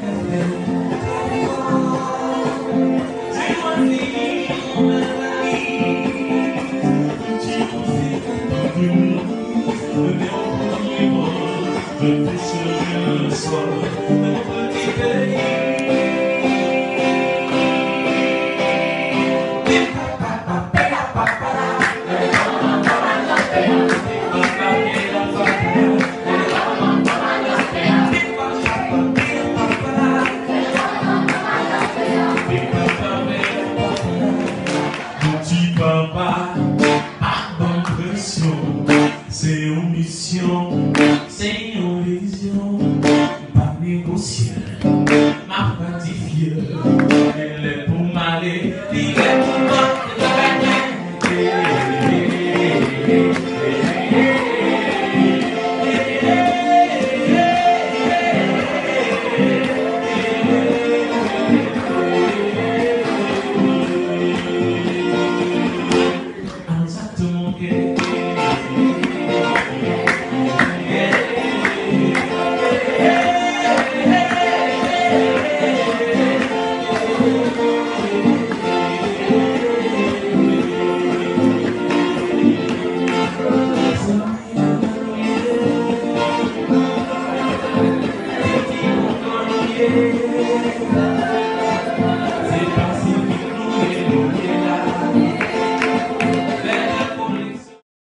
开遍了花，希望你在哪里？你剪不碎的孤独，撩不乱的苦涩。Sem ambição, sem ambição Pas négocier, ma ratifier Elle est pour m'aller, il est pour m'aller Exactement, okay.